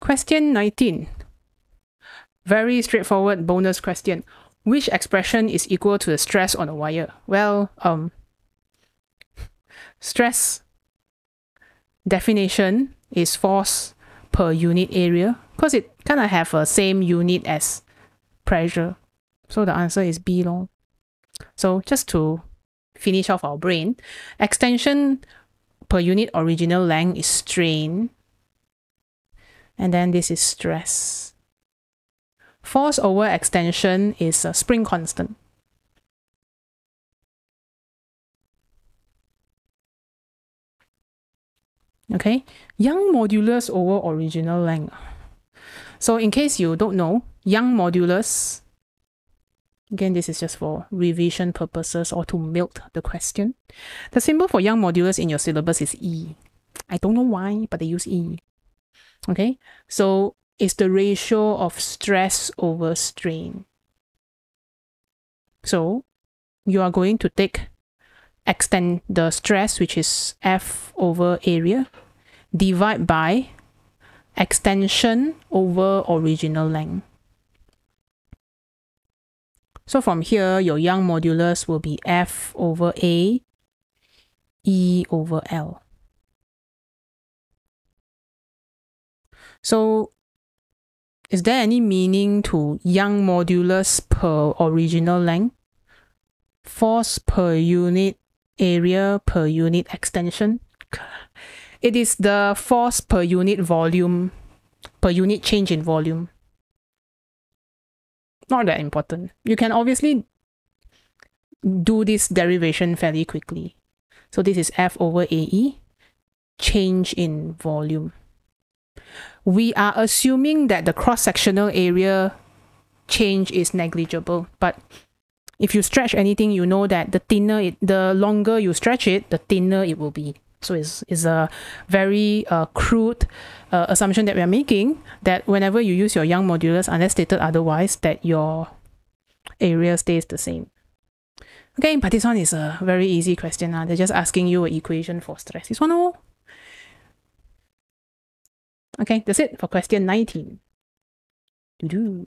Question 19. Very straightforward bonus question. Which expression is equal to the stress on a wire? Well, um, stress definition is force per unit area because it kind of have a same unit as pressure. So the answer is B long. So just to finish off our brain, extension per unit original length is strain. And then this is stress. Force over extension is a spring constant. Okay, Young modulus over original length. So in case you don't know, Young modulus, again, this is just for revision purposes or to milk the question. The symbol for Young modulus in your syllabus is E. I don't know why, but they use E. Okay, so it's the ratio of stress over strain. So you are going to take extend the stress, which is F over area, divide by extension over original length. So from here, your Young modulus will be F over A, E over L. So is there any meaning to Young modulus per original length? Force per unit area per unit extension. It is the force per unit volume, per unit change in volume. Not that important. You can obviously do this derivation fairly quickly. So this is F over AE, change in volume. We are assuming that the cross-sectional area change is negligible, but if you stretch anything, you know that the thinner it, the longer you stretch it, the thinner it will be. So it's, it's a very uh, crude uh, assumption that we are making that whenever you use your Young modulus, unless stated otherwise, that your area stays the same. Okay, but this one is a very easy question. Uh. They're just asking you an equation for stress. This one, oh. Okay, that's it for question 19. Doo -doo.